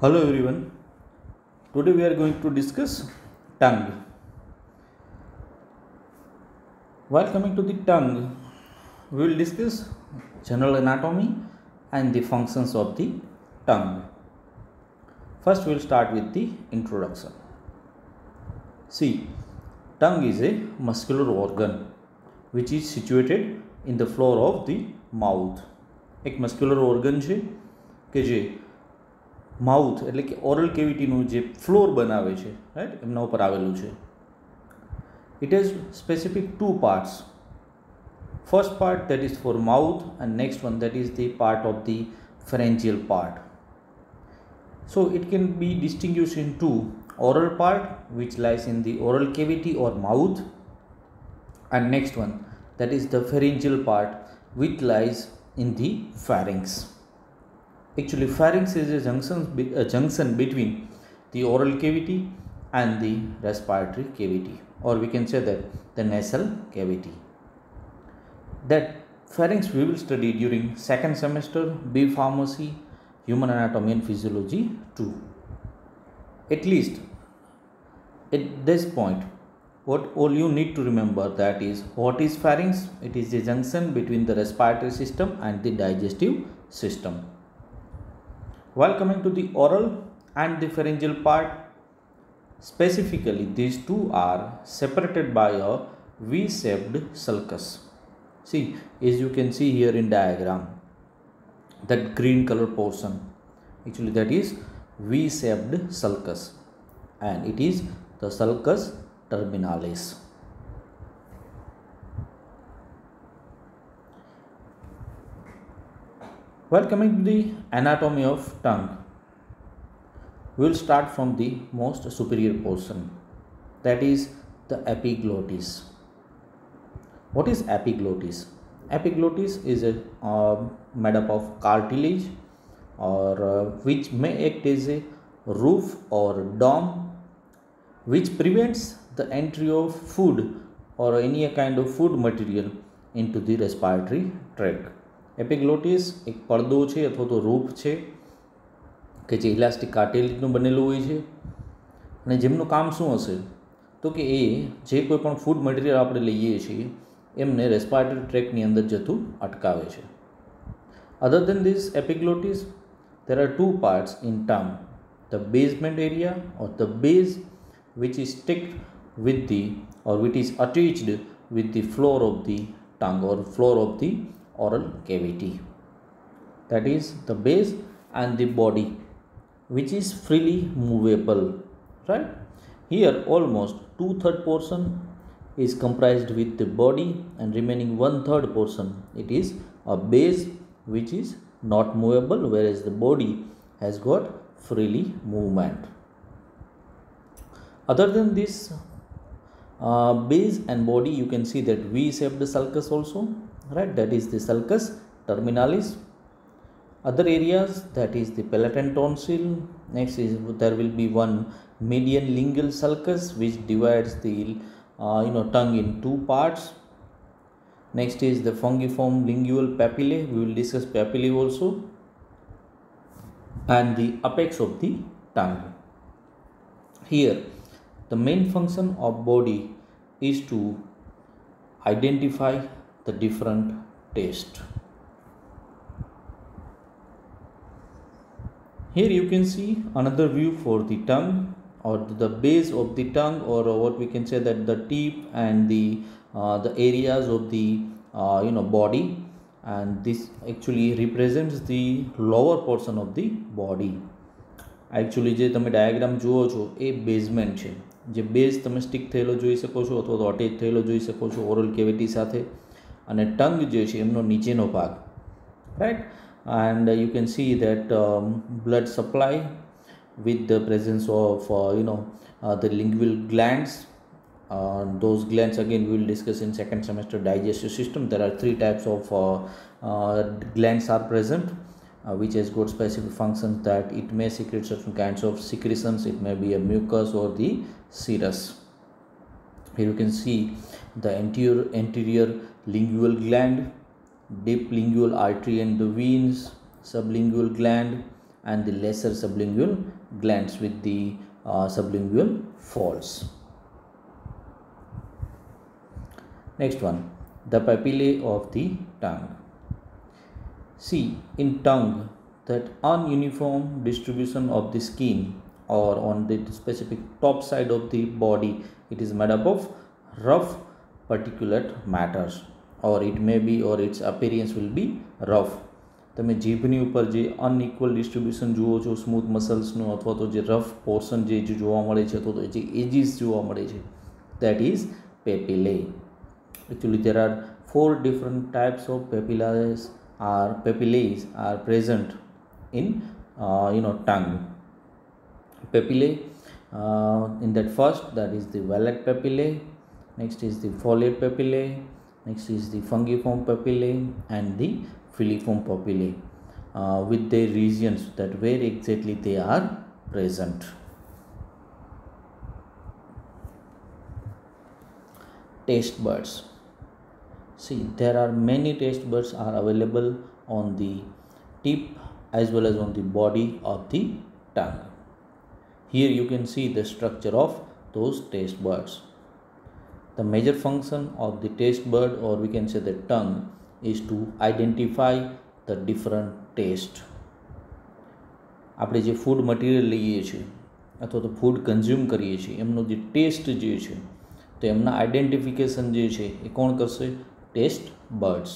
Hello everyone. Today we are going to discuss tongue. While coming to the tongue, we will discuss general anatomy and the functions of the tongue. First we will start with the introduction. See, tongue is a muscular organ which is situated in the floor of the mouth. એક muscular organ છે કે જે mouth એટલે કે oral કેવિટીનું જે floor બનાવે છે right એમના ઉપર આવેલું છે it has specific two parts first part that is for mouth and next one that is the part of the pharyngeal part so it can be distinguished into oral part which lies in the oral cavity or mouth and next one that is the pharyngeal part which lies in the pharynx actually pharynx is a junction, a junction between the oral cavity and the respiratory cavity or we can say that the nasal cavity. That pharynx we will study during second semester b pharmacy human anatomy and physiology 2 at least at this point what all you need to remember that is what is pharynx? It is the junction between the respiratory system and the digestive system while coming to the oral and the pharyngeal part. Specifically these two are separated by a v-shaped sulcus. See as you can see here in diagram that green color portion actually that is v-shaped sulcus. And it is the sulcus terminalis while coming to the anatomy of tongue. We will start from the most superior portion that is the epiglottis. What is epiglottis? Epiglottis is a uh, made up of cartilage or uh, which may act as a roof or dome which prevents the entry of food or any kind of food material into the respiratory tract epiglottis એક પડદો છે અથવા તો રૂપ છે કે જે elastic કાર્ટેલિજનું બનેલું હોય છે અને જેમનું કામ શું હશે તો કે એ જે કોઈ પણ ફૂડ મટીરિયલ આપણે લઈએ છીએ એમને રેસ્પાયટરી ટ્રેકની અંદર જતું અટકાવે છે other than this epiglottis there are two parts in tongue the basement area or the base which is sticked with the or which is attached with the floor of the tongue or floor of the oral cavity. That is the base and the body which is freely movable right? Here almost two third portion is comprised with the body and remaining one third portion it is a base which is not movable whereas the body has got freely movement. Other than this uh, base and body you can see that v shaped sulcus also right that is the sulcus terminalis. Other areas that is the palatine tonsil next is there will be one median lingual sulcus which divides the uh, you know tongue in two parts. Next is the fungiform lingual papillae. We will discuss papillae also. And the apex of the tongue. Here the main function of body is to identify the different taste here you can see another view for the tongue or the base of the tongue or what we can say that the tip and the uh, the areas of the uh, you know body and this actually represents the lower portion of the body actually જે તમે diagram જુઓ છો એ basement છે જે base તમે stick થયેલો જોઈ શકો છો અથવા તો અટેચ થયેલો જોઈ શકો છો ઓરલ કેવિટી સાથે અને ટંગ જે છે એમનો નીચેનો ભાગ right and uh, you can see that um, blood supply with the presence of uh, you know uh, the lingual glands uh, those glands again we will discuss in second semester digestive system there are three types of uh, uh, glands are present uh, which has got specific functions that it may secrete certain kinds of secretions it may be a mucus or the serous here you can see the anterior anterior lingual gland deep lingual artery and the veins sublingual gland and the lesser sublingual glands with the uh, sublingual folds. Next one, the papillae of the tongue. See, in tongue, that ununiform distribution of the skin or on the specific top side of the body, it is made up of rough particulate matters or it may be or its appearance will be rough તમે જીભની ઉપર જે unequal distribution જુઓ છો smooth મસલ્સનું અથવા તો જે rough portion જે જોવા મળે છે અથવા તો જે એજીસ જોવા મળે છે that is પેપિલે actually there are four different types of papillae are papillae are present in uh, you know tongue papillae uh, in that first that is the vellet papillae next is the foliate papillae next is the fungiform papillae and the filiform papillae uh, with their regions that where exactly they are present. Taste buds. See there are many taste buds are available on the tip as well as on the body of the tongue. Here you can see the structure of those taste buds the major function of the taste bud or we can say the tongue is to identify the different taste આપણે જે food material લઈએ છીએ અથવા તો food consume કરીએ છીએ એમનો જે ટેસ્ટ જે છે તો એમના આઈડેન્ટિફિકેશન જે છે એ કોણ કરશે taste buds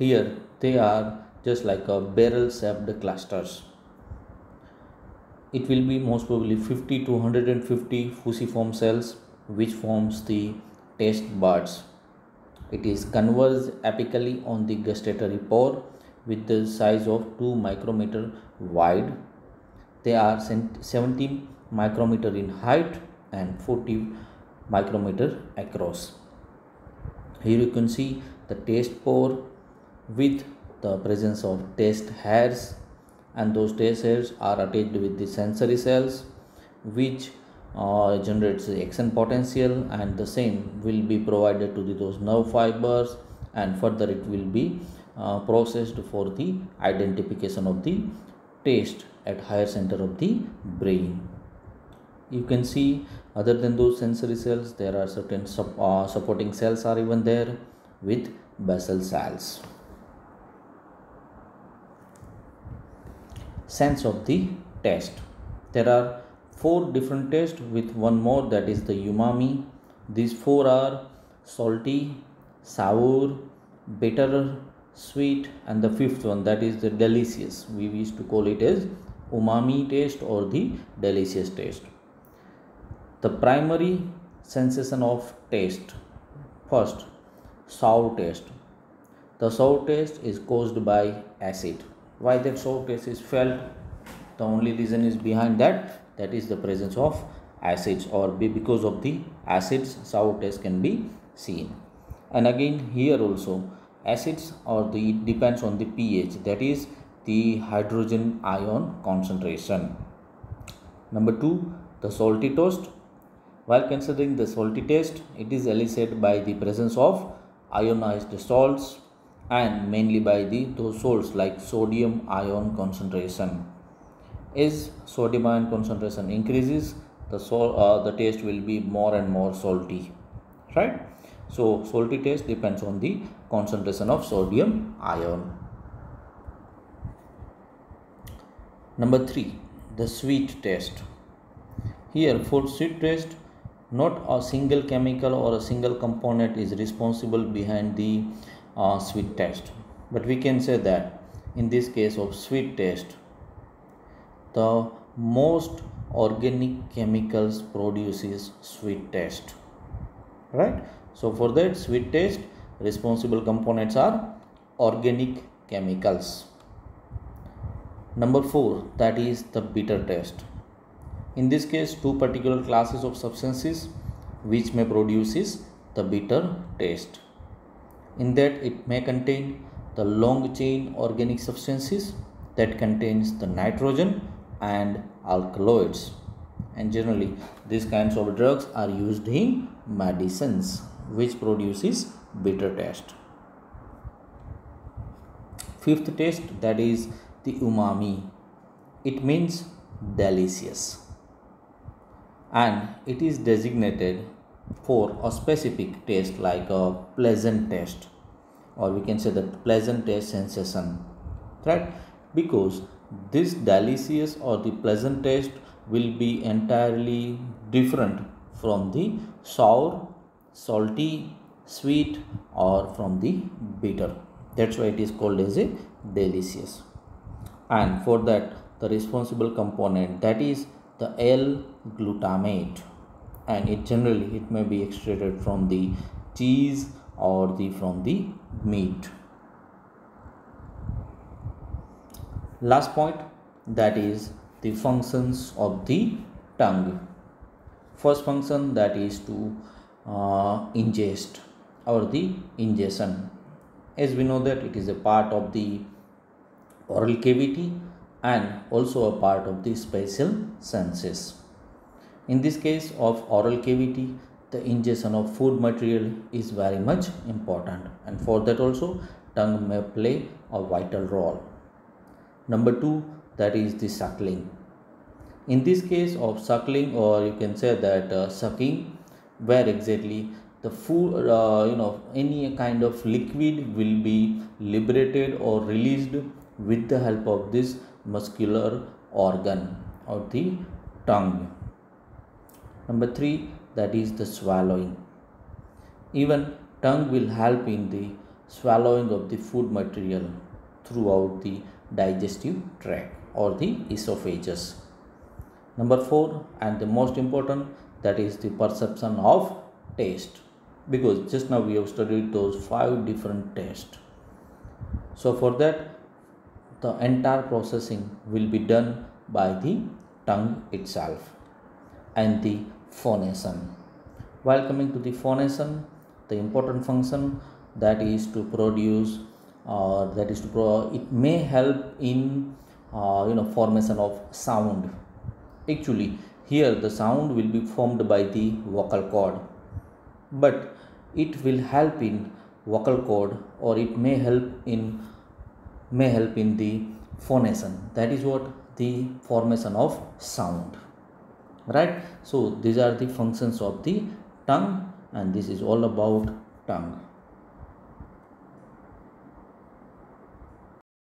here they are just like a barrel shaped clusters it will be most probably 50 to 150 fusiform cells which forms the taste buds. It is converged apically on the gustatory pore with the size of 2 micrometer wide. They are 70 micrometer in height and 40 micrometer across. Here you can see the taste pore with the presence of taste hairs and those taste hairs are attached with the sensory cells which uh, generates the action potential and the same will be provided to the, those nerve fibers and further it will be uh, processed for the identification of the taste at higher center of the brain. You can see other than those sensory cells there are certain uh, supporting cells are even there with basal cells. Sense of the taste there are four different tastes with one more that is the umami. These four are salty sour bitter sweet and the fifth one that is the delicious. We used to call it as umami taste or the delicious taste. The primary sensation of taste. First sour taste. The sour taste is caused by acid. Why that sour taste is felt? The only reason is behind that that is the presence of acids or be because of the acids sour taste can be seen. And again here also acids or the it depends on the ph that is the hydrogen ion concentration. Number 2 the salty toast. While considering the salty taste it is elicited by the presence of ionized salts and mainly by the those salts like sodium ion concentration as sodium ion concentration increases the salt uh, the taste will be more and more salty right? So salty taste depends on the concentration of sodium ion. Number 3 the sweet taste. Here for sweet taste not a single chemical or a single component is responsible behind the uh, sweet taste. But we can say that in this case of sweet taste the most organic chemicals produces sweet taste. Right? So for that sweet taste responsible components are organic chemicals. Number 4 that is the bitter taste. In this case two particular classes of substances which may produces the bitter taste. In that it may contain the long chain organic substances that contains the nitrogen and alkaloids. And generally these kinds of drugs are used in medicines which produces bitter taste. Fifth taste that is the umami. It means delicious. And it is designated for a specific taste like a pleasant taste or we can say the pleasant taste sensation right? Because this delicious or the pleasant taste will be entirely different from the sour salty sweet or from the bitter. That's why it is called as a delicious. And for that the responsible component that is the L-glutamate. And it generally it may be extracted from the cheese or the from the meat last point that is the functions of the tongue. First function that is to uh, ingest or the ingestion. As we know that it is a part of the oral cavity and also a part of the spatial senses. In this case of oral cavity the ingestion of food material is very much important and for that also tongue may play a vital role number 2 that is the suckling. In this case of suckling or you can say that uh, sucking where exactly the food uh, you know any kind of liquid will be liberated or released with the help of this muscular organ or the tongue. Number 3 that is the swallowing. Even tongue will help in the swallowing of the food material throughout the digestive tract or the esophagus. Number four, and the most important, that is the perception of taste. Because just now we have studied those five different tastes. So for that, the entire processing will be done by the tongue itself and the phonation. While coming to the phonation, the important function that is to produce uh, that is to pro- it may help in uh, you know formation of sound. Actually here the sound will be formed by the vocal cord but it will help in vocal cord or it may help in may help in the phonation. That is what the formation of sound right? So these are the functions of the tongue and this is all about tongue